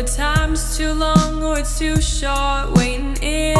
The time's too long or it's too short. Waiting in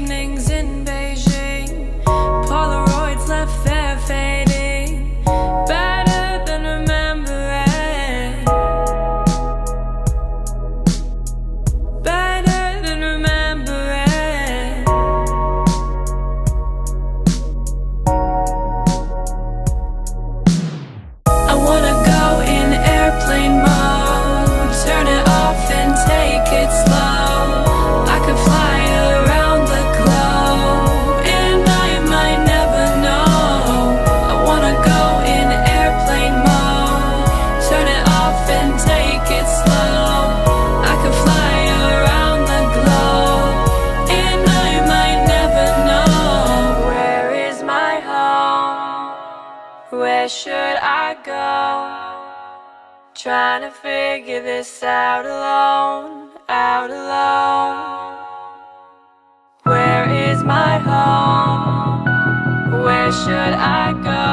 Where should I go? Trying to figure this out alone, out alone Where is my home? Where should I go?